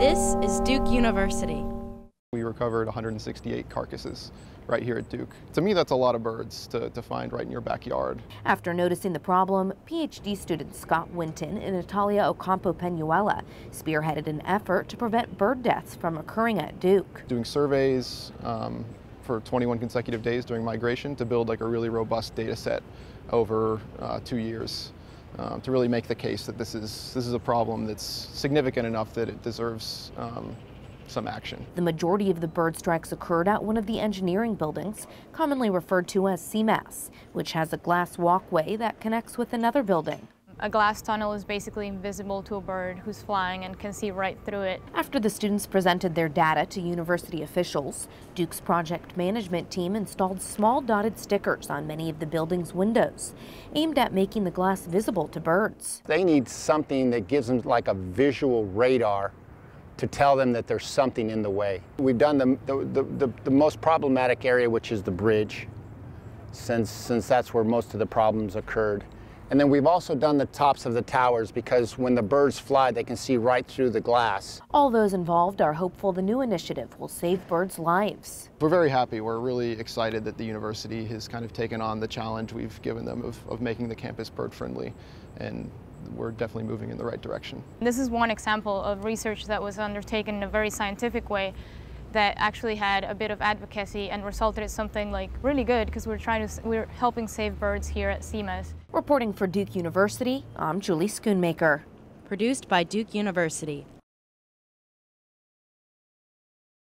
This is Duke University. We recovered 168 carcasses right here at Duke. To me, that's a lot of birds to, to find right in your backyard. After noticing the problem, PhD students Scott Winton and Natalia Ocampo Penuela spearheaded an effort to prevent bird deaths from occurring at Duke. Doing surveys um, for 21 consecutive days during migration to build like a really robust data set over uh, two years. Um, to really make the case that this is this is a problem that's significant enough that it deserves um, some action. The majority of the bird strikes occurred at one of the engineering buildings, commonly referred to as CIEMAS, which has a glass walkway that connects with another building. A glass tunnel is basically invisible to a bird who's flying and can see right through it. After the students presented their data to university officials, Duke's project management team installed small dotted stickers on many of the building's windows, aimed at making the glass visible to birds. They need something that gives them like a visual radar to tell them that there's something in the way. We've done the, the, the, the, most problematic area, which is the bridge, since, since that's where most of the problems occurred. And then we've also done the tops of the towers because when the birds fly, they can see right through the glass. All those involved are hopeful the new initiative will save birds' lives. We're very happy. We're really excited that the university has kind of taken on the challenge we've given them of, of making the campus bird friendly. And we're definitely moving in the right direction. This is one example of research that was undertaken in a very scientific way that actually had a bit of advocacy and resulted in something like really good because we're trying to we're helping save birds here at CIEMAS. Reporting for Duke University, I'm Julie Schoonmaker. Produced by Duke University.